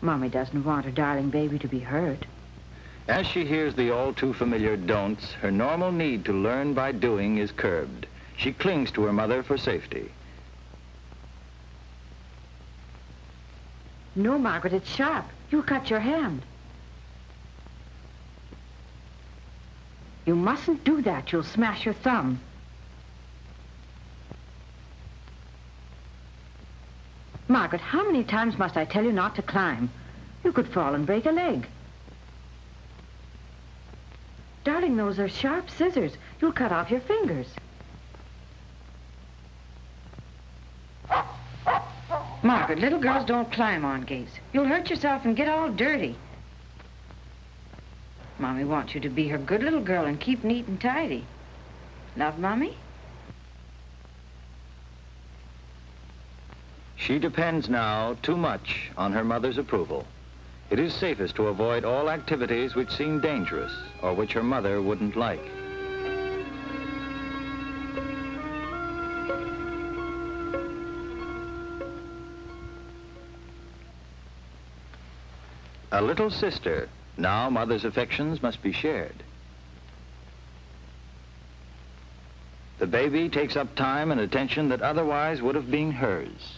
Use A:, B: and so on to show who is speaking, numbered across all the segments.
A: Mommy doesn't want her darling baby to be hurt.
B: As she hears the all too familiar don'ts, her normal need to learn by doing is curbed. She clings to her mother for safety.
A: No, Margaret, it's sharp. You'll cut your hand. You mustn't do that. You'll smash your thumb. Margaret, how many times must I tell you not to climb? You could fall and break a leg. Darling, those are sharp scissors. You'll cut off your fingers. Margaret, little girls don't climb on gates. You'll hurt yourself and get all dirty. Mommy wants you to be her good little girl and keep neat and tidy. Love, Mommy?
B: She depends now too much on her mother's approval. It is safest to avoid all activities which seem dangerous or which her mother wouldn't like. A little sister. Now mother's affections must be shared. The baby takes up time and attention that otherwise would have been hers.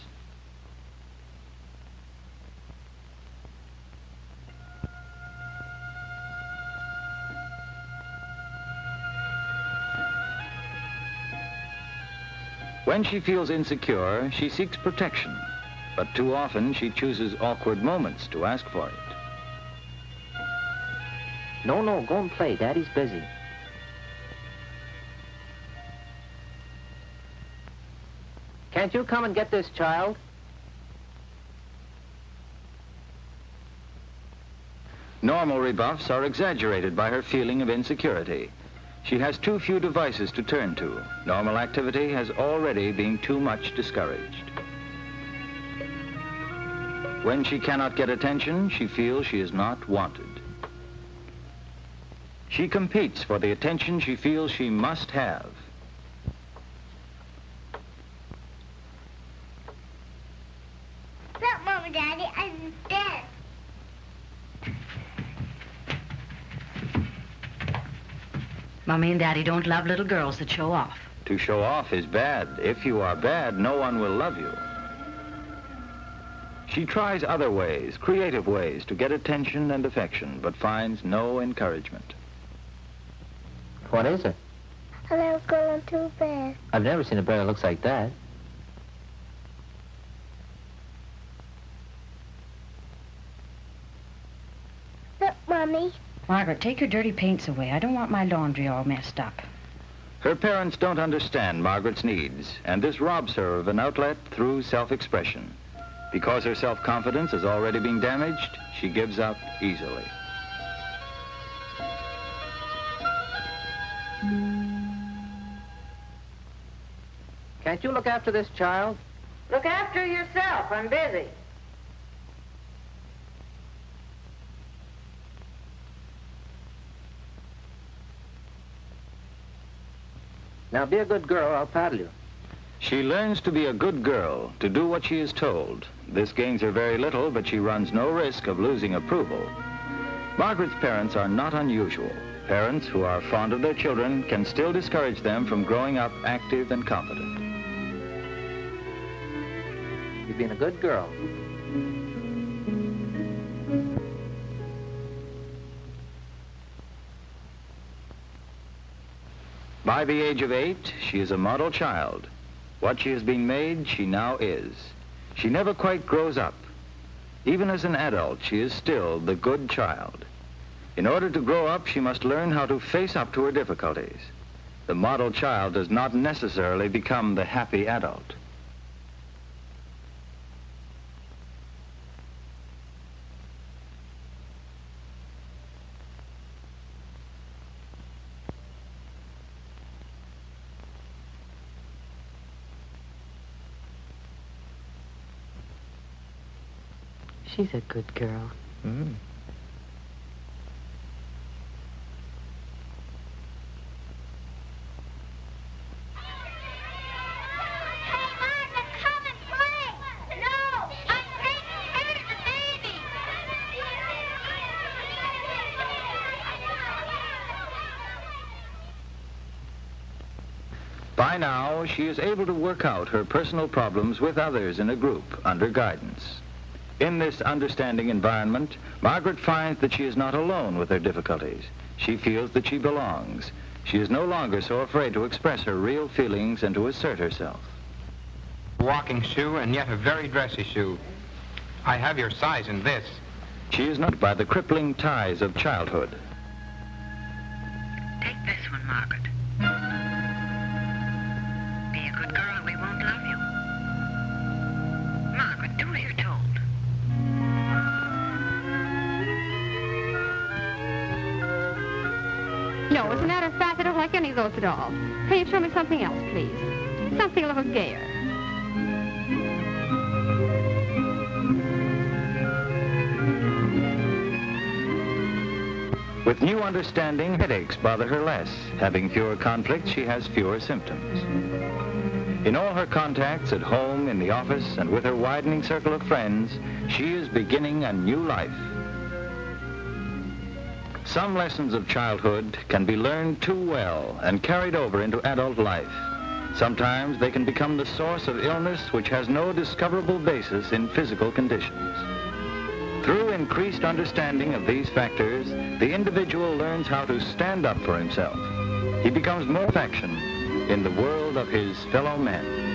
B: When she feels insecure, she seeks protection. But too often, she chooses awkward moments to ask for it.
C: No, no, go and play. Daddy's busy. Can't you come and get this child?
B: Normal rebuffs are exaggerated by her feeling of insecurity. She has too few devices to turn to. Normal activity has already been too much discouraged. When she cannot get attention, she feels she is not wanted. She competes for the attention she feels she must have.
D: Look, Mama, Daddy, I'm dead.
A: Mommy and Daddy don't love little girls that show off.
B: To show off is bad. If you are bad, no one will love you. She tries other ways, creative ways, to get attention and affection, but finds no encouragement.
C: What is it?
D: A little girl in two bears.
C: I've never seen a bear that looks like that.
D: Look, Mommy.
A: Margaret, take your dirty paints away. I don't want my laundry all messed up.
B: Her parents don't understand Margaret's needs, and this robs her of an outlet through self-expression. Because her self-confidence has already been damaged, she gives up easily.
C: Can't you look after this child?
A: Look after yourself. I'm busy.
C: Now be a good girl, I'll paddle you.
B: She learns to be a good girl, to do what she is told. This gains her very little, but she runs no risk of losing approval. Margaret's parents are not unusual. Parents who are fond of their children can still discourage them from growing up active and competent.
C: You've been a good girl.
B: By the age of eight, she is a model child. What she has been made, she now is. She never quite grows up. Even as an adult, she is still the good child. In order to grow up, she must learn how to face up to her difficulties. The model child does not necessarily become the happy adult.
A: She's a good girl.
C: Mm.
B: By now, she is able to work out her personal problems with others in a group under guidance. In this understanding environment, Margaret finds that she is not alone with her difficulties. She feels that she belongs. She is no longer so afraid to express her real feelings and to assert herself.
E: walking shoe and yet a very dressy shoe. I have your size in this.
B: She is not by the crippling ties of childhood.
A: Take this one, Margaret.
F: No, as a matter of fact, I don't like any of those at all. Can you show me something else, please? Something a little gayer.
B: With new understanding, headaches bother her less. Having fewer conflicts, she has fewer symptoms. In all her contacts at home, in the office, and with her widening circle of friends, she is beginning a new life. Some lessons of childhood can be learned too well and carried over into adult life. Sometimes they can become the source of illness which has no discoverable basis in physical conditions. Through increased understanding of these factors, the individual learns how to stand up for himself. He becomes more affection in the world of his fellow men.